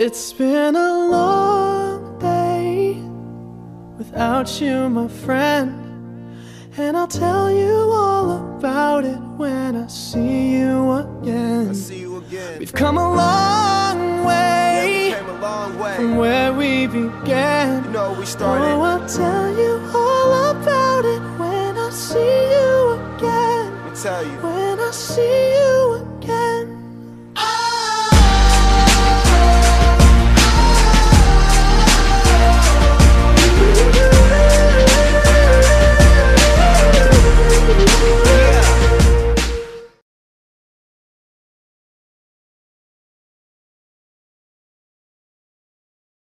It's been a long day without you, my friend. And I'll tell you all about it when I see you again. I see you again. We've come a long way Yeah, we a long way. from where we began. You know, we started. Oh, I'll tell you all about it when I see you again. Let me tell you. When I see you.